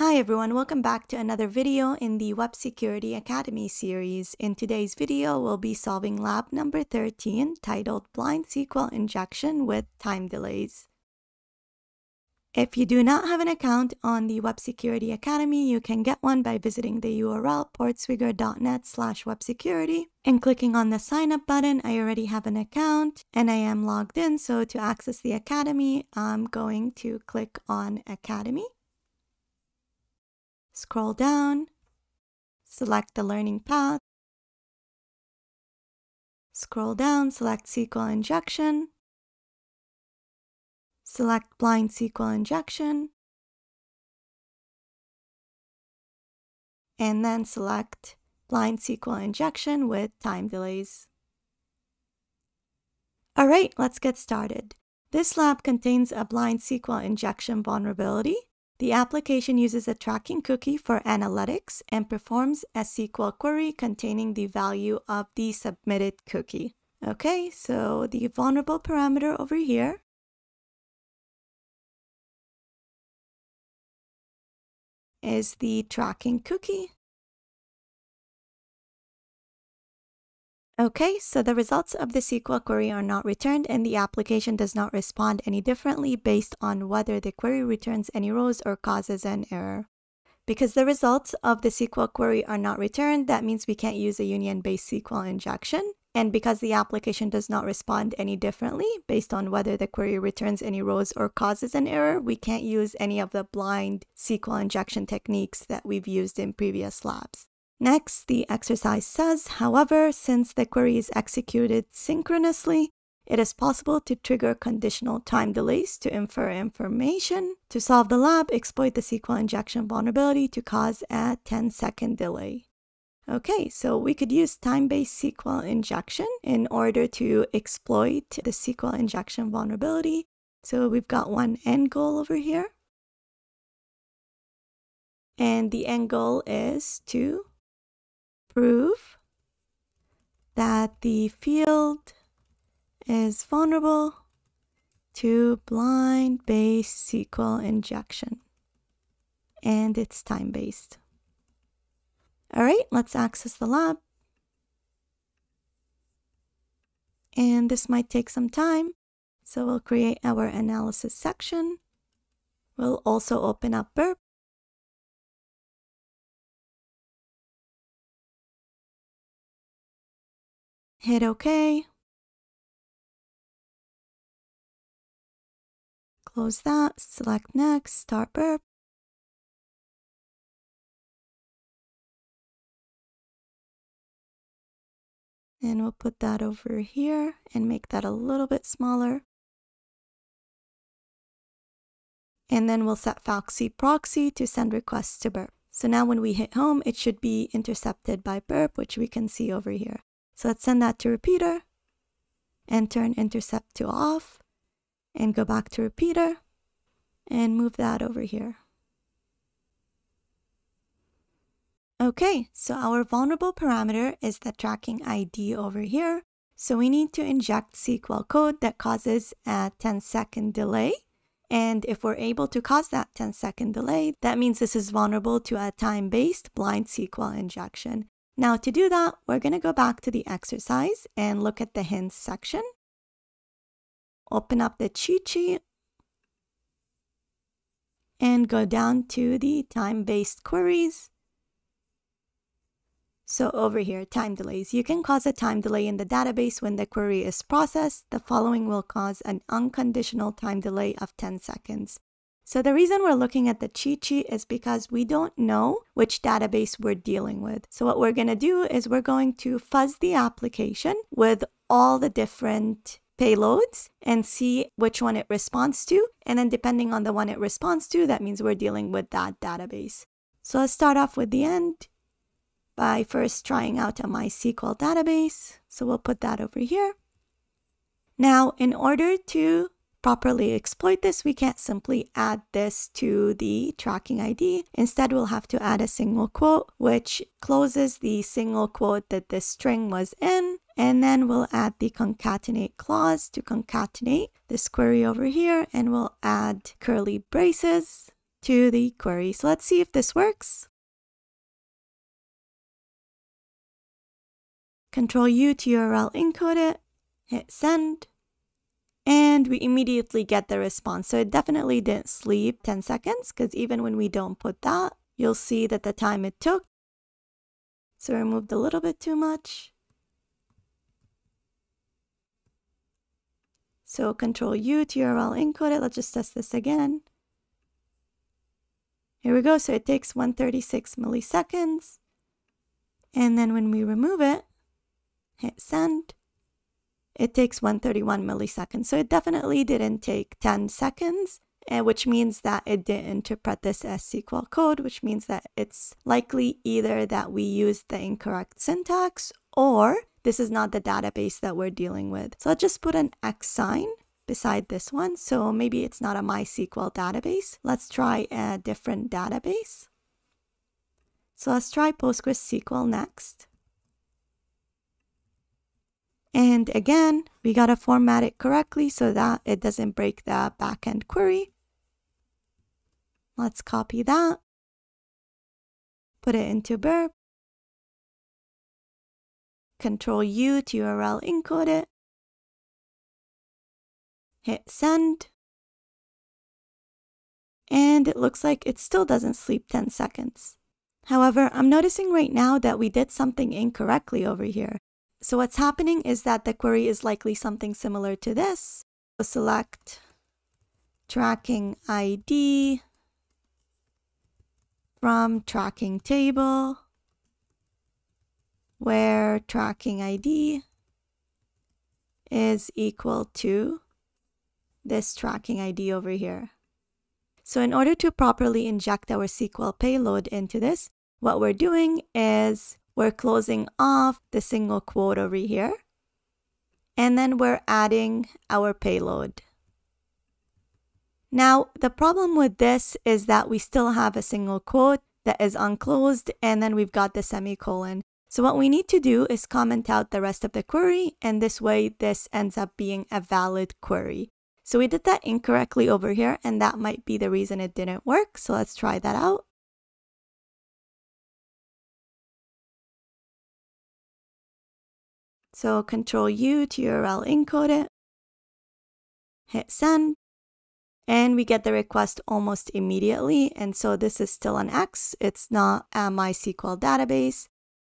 Hi everyone, welcome back to another video in the Web Security Academy series. In today's video, we'll be solving lab number 13 titled Blind SQL Injection with Time Delays. If you do not have an account on the Web Security Academy, you can get one by visiting the URL portswigger.net slash websecurity and clicking on the sign up button. I already have an account and I am logged in. So to access the Academy, I'm going to click on Academy. Scroll down, select the learning path, scroll down, select SQL injection, select blind SQL injection, and then select blind SQL injection with time delays. All right, let's get started. This lab contains a blind SQL injection vulnerability the application uses a tracking cookie for analytics and performs a SQL query containing the value of the submitted cookie. Okay, so the vulnerable parameter over here is the tracking cookie. Okay, so the results of the SQL query are not returned and the application does not respond any differently based on whether the query returns any rows or causes an error. Because the results of the SQL query are not returned, that means we can't use a union-based SQL injection. And because the application does not respond any differently based on whether the query returns any rows or causes an error, we can't use any of the blind SQL injection techniques that we've used in previous labs. Next, the exercise says, however, since the query is executed synchronously, it is possible to trigger conditional time delays to infer information. To solve the lab, exploit the SQL injection vulnerability to cause a 10 second delay. Okay, so we could use time-based SQL injection in order to exploit the SQL injection vulnerability. So we've got one end goal over here. And the end goal is to prove that the field is vulnerable to blind-based SQL injection. And it's time-based. All right, let's access the lab. And this might take some time. So we'll create our analysis section. We'll also open up Burp hit OK. Close that, select next, start burp. And we'll put that over here and make that a little bit smaller. And then we'll set Foxy proxy to send requests to burp. So now when we hit home, it should be intercepted by burp, which we can see over here. So let's send that to repeater and turn intercept to off and go back to repeater and move that over here. Okay, so our vulnerable parameter is the tracking ID over here. So we need to inject SQL code that causes a 10 second delay. And if we're able to cause that 10 second delay, that means this is vulnerable to a time-based blind SQL injection. Now to do that, we're going to go back to the exercise and look at the hints section. Open up the cheat sheet and go down to the time-based queries. So over here, time delays. You can cause a time delay in the database when the query is processed. The following will cause an unconditional time delay of 10 seconds. So the reason we're looking at the cheat sheet is because we don't know which database we're dealing with. So what we're going to do is we're going to fuzz the application with all the different payloads and see which one it responds to. And then depending on the one it responds to, that means we're dealing with that database. So let's start off with the end by first trying out a MySQL database. So we'll put that over here. Now, in order to properly exploit this, we can't simply add this to the tracking ID. Instead, we'll have to add a single quote, which closes the single quote that this string was in. And then we'll add the concatenate clause to concatenate this query over here. And we'll add curly braces to the query. So let's see if this works. Control U to URL encode it, hit send, and we immediately get the response. So it definitely didn't sleep 10 seconds because even when we don't put that, you'll see that the time it took. So I removed a little bit too much. So control U to URL encode it. Let's just test this again. Here we go. So it takes 136 milliseconds. And then when we remove it, hit send, it takes 131 milliseconds. So it definitely didn't take 10 seconds, eh, which means that it didn't interpret this as SQL code, which means that it's likely either that we used the incorrect syntax or this is not the database that we're dealing with. So I'll just put an X sign beside this one. So maybe it's not a MySQL database. Let's try a different database. So let's try PostgreSQL next. And again, we got to format it correctly so that it doesn't break the backend query. Let's copy that, put it into Burp, Control U to URL encode it, hit send, and it looks like it still doesn't sleep 10 seconds. However, I'm noticing right now that we did something incorrectly over here. So what's happening is that the query is likely something similar to this. So select tracking ID from tracking table where tracking ID is equal to this tracking ID over here. So in order to properly inject our SQL payload into this, what we're doing is we're closing off the single quote over here. And then we're adding our payload. Now, the problem with this is that we still have a single quote that is unclosed, and then we've got the semicolon. So what we need to do is comment out the rest of the query, and this way this ends up being a valid query. So we did that incorrectly over here, and that might be the reason it didn't work. So let's try that out. So control U to URL encode it, hit send, and we get the request almost immediately. And so this is still an X, it's not a MySQL database.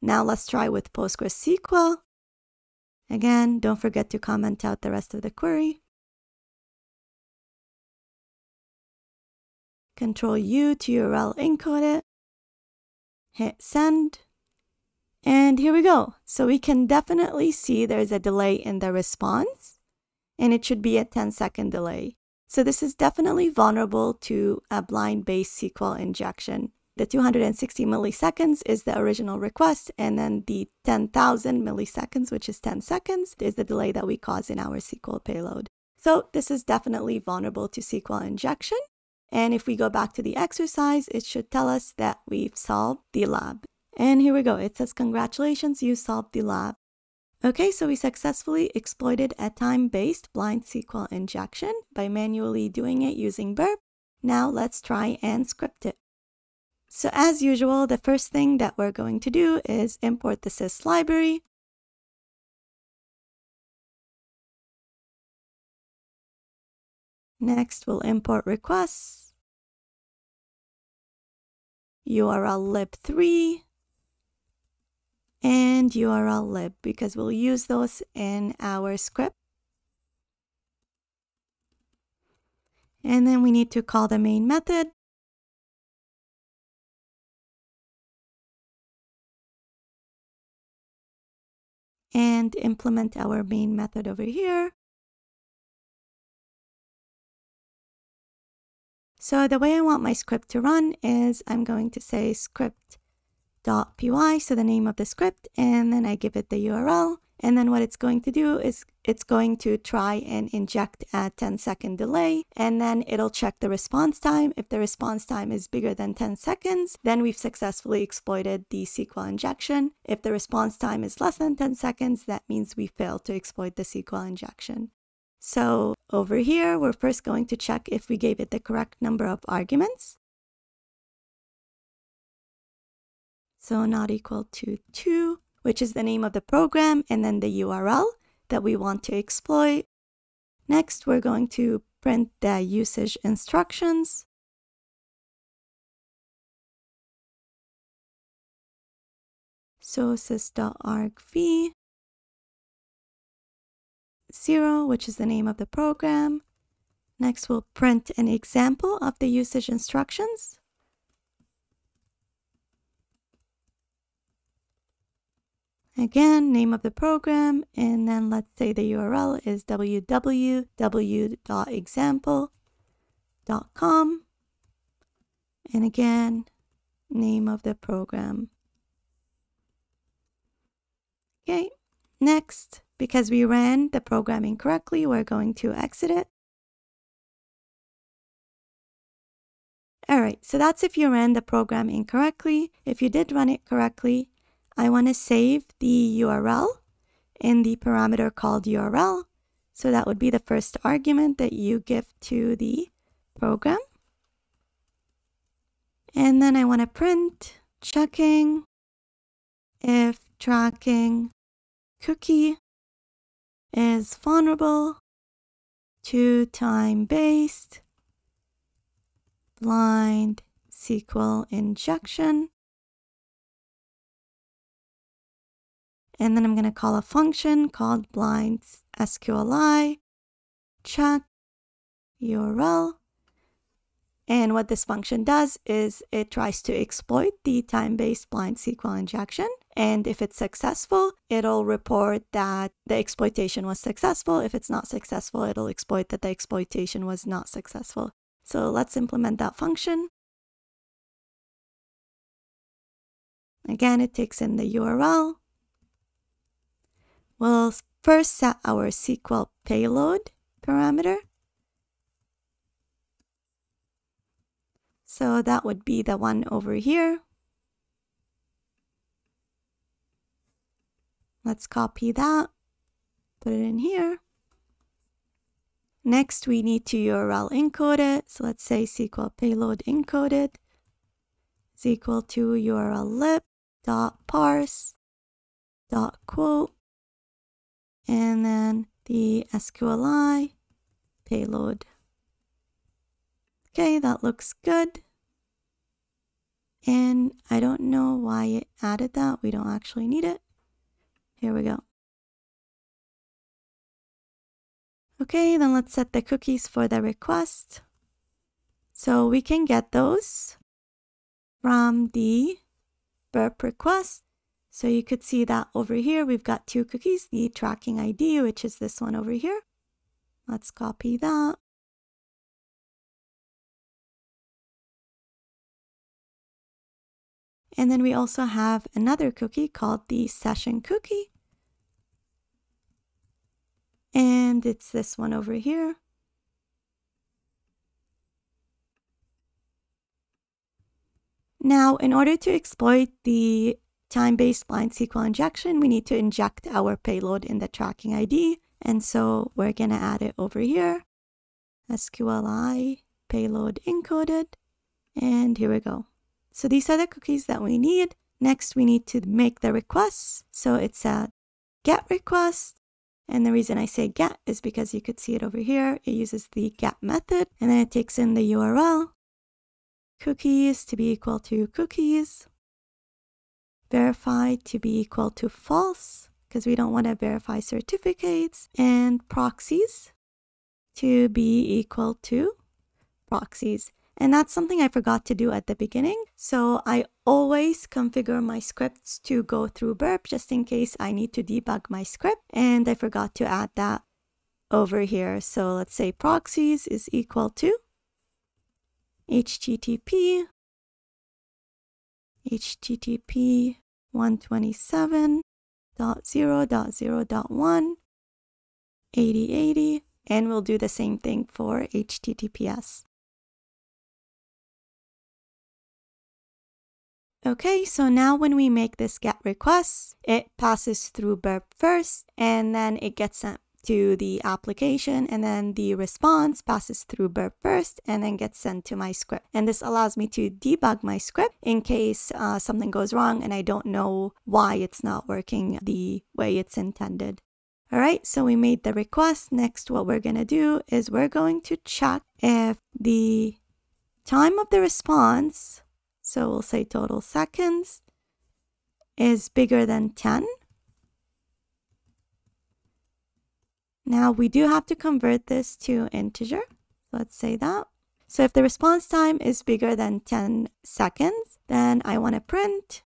Now let's try with PostgreSQL. Again, don't forget to comment out the rest of the query. Control U to URL encode it, hit send, and here we go. So we can definitely see there's a delay in the response and it should be a 10 second delay. So this is definitely vulnerable to a blind-based SQL injection. The 260 milliseconds is the original request, and then the 10,000 milliseconds, which is 10 seconds, is the delay that we cause in our SQL payload. So this is definitely vulnerable to SQL injection. And if we go back to the exercise, it should tell us that we've solved the lab. And here we go. It says, congratulations, you solved the lab. Okay, so we successfully exploited a time-based blind SQL injection by manually doing it using burp. Now let's try and script it. So as usual, the first thing that we're going to do is import the sys library. Next, we'll import requests, URL lib3, and URL lib because we'll use those in our script. And then we need to call the main method. And implement our main method over here. So the way I want my script to run is I'm going to say script .py, so the name of the script, and then I give it the URL. And then what it's going to do is it's going to try and inject a 10 second delay, and then it'll check the response time. If the response time is bigger than 10 seconds, then we've successfully exploited the SQL injection. If the response time is less than 10 seconds, that means we failed to exploit the SQL injection. So over here, we're first going to check if we gave it the correct number of arguments. So not equal to 2, which is the name of the program, and then the URL that we want to exploit. Next, we're going to print the usage instructions. So sys.argv 0, which is the name of the program. Next, we'll print an example of the usage instructions. Again, name of the program, and then let's say the URL is www.example.com. And again, name of the program. Okay, next, because we ran the program incorrectly, we're going to exit it. All right, so that's if you ran the program incorrectly. If you did run it correctly, I want to save the URL in the parameter called URL. So that would be the first argument that you give to the program. And then I want to print checking if tracking cookie is vulnerable to time-based blind SQL injection And then I'm going to call a function called blind SQLI check URL. And what this function does is it tries to exploit the time-based blind SQL injection. And if it's successful, it'll report that the exploitation was successful. If it's not successful, it'll exploit that the exploitation was not successful. So let's implement that function. Again, it takes in the URL We'll first set our SQL payload parameter. So that would be the one over here. Let's copy that, put it in here. Next, we need to URL encode it. So let's say SQL payload encoded is equal to URL lib dot parse dot quote and then the SQLI payload. Okay, that looks good. And I don't know why it added that. We don't actually need it. Here we go. Okay, then let's set the cookies for the request. So we can get those from the burp request so you could see that over here, we've got two cookies, the tracking ID, which is this one over here. Let's copy that. And then we also have another cookie called the session cookie. And it's this one over here. Now, in order to exploit the time-based blind SQL injection, we need to inject our payload in the tracking ID. And so we're going to add it over here. SQLI payload encoded. And here we go. So these are the cookies that we need. Next, we need to make the requests. So it's a get request. And the reason I say get is because you could see it over here. It uses the get method and then it takes in the URL. Cookies to be equal to cookies verify to be equal to false because we don't want to verify certificates and proxies to be equal to proxies. And that's something I forgot to do at the beginning. So I always configure my scripts to go through burp just in case I need to debug my script. And I forgot to add that over here. So let's say proxies is equal to HTTP, HTTP 127.0.0.1, 8080, and we'll do the same thing for HTTPS. Okay, so now when we make this GET request, it passes through burp first, and then it gets sent to the application and then the response passes through burp first and then gets sent to my script. And this allows me to debug my script in case uh, something goes wrong and I don't know why it's not working the way it's intended. All right, so we made the request. Next, what we're going to do is we're going to check if the time of the response, so we'll say total seconds, is bigger than 10. Now we do have to convert this to integer. Let's say that. So if the response time is bigger than 10 seconds, then I want to print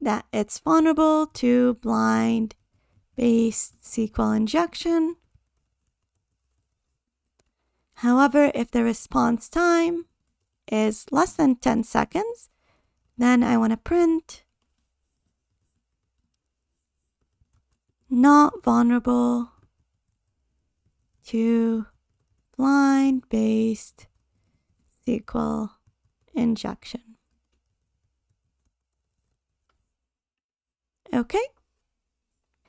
that it's vulnerable to blind based SQL injection. However, if the response time is less than 10 seconds, then I want to print not vulnerable to blind based SQL injection. Okay.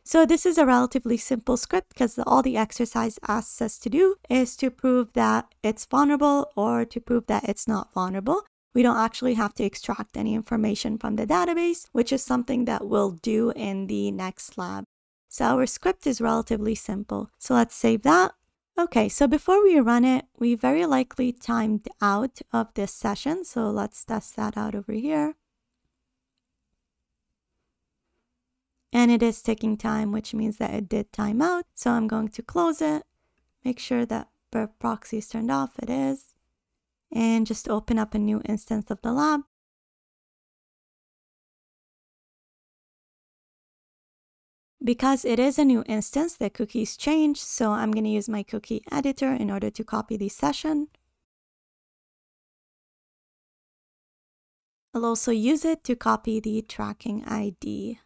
So this is a relatively simple script because all the exercise asks us to do is to prove that it's vulnerable or to prove that it's not vulnerable. We don't actually have to extract any information from the database, which is something that we'll do in the next lab. So our script is relatively simple. So let's save that. Okay, so before we run it, we very likely timed out of this session. So let's test that out over here. and it is taking time, which means that it did time out. So I'm going to close it, make sure that burp proxy is turned off, it is, and just open up a new instance of the lab. Because it is a new instance, the cookies change, so I'm going to use my cookie editor in order to copy the session. I'll also use it to copy the tracking ID.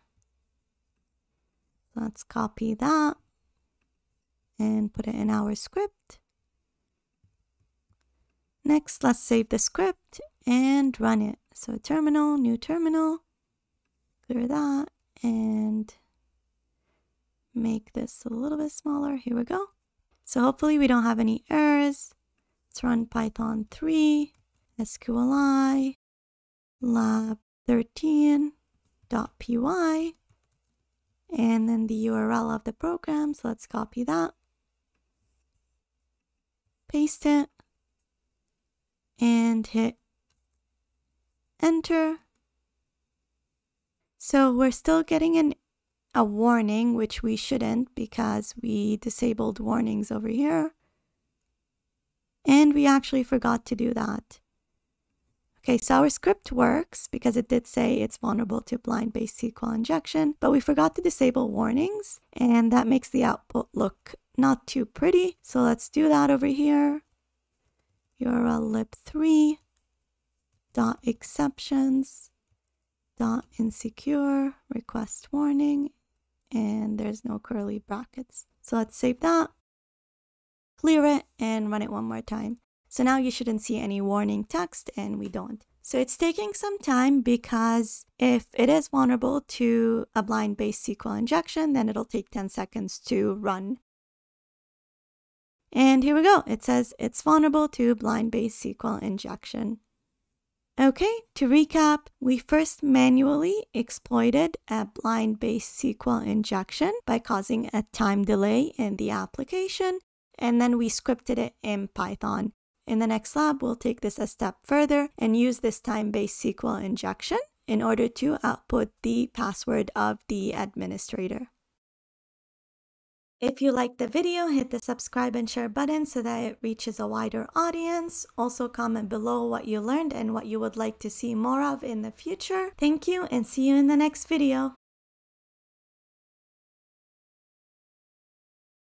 Let's copy that and put it in our script. Next, let's save the script and run it. So terminal, new terminal, clear that and make this a little bit smaller. Here we go. So hopefully we don't have any errors. Let's run Python 3, SQLI, lab13.py, and then the URL of the program. So let's copy that, paste it, and hit enter. So we're still getting an, a warning, which we shouldn't because we disabled warnings over here. And we actually forgot to do that. Okay, so our script works because it did say it's vulnerable to blind-based SQL injection, but we forgot to disable warnings, and that makes the output look not too pretty. So let's do that over here. URL lib3 dot exceptions dot insecure request warning, and there's no curly brackets. So let's save that, clear it, and run it one more time. So now you shouldn't see any warning text and we don't. So it's taking some time because if it is vulnerable to a blind-based SQL injection, then it'll take 10 seconds to run. And here we go. It says it's vulnerable to blind-based SQL injection. Okay, to recap, we first manually exploited a blind-based SQL injection by causing a time delay in the application, and then we scripted it in Python. In the next lab, we'll take this a step further and use this time-based SQL injection in order to output the password of the administrator. If you liked the video, hit the subscribe and share button so that it reaches a wider audience. Also comment below what you learned and what you would like to see more of in the future. Thank you and see you in the next video.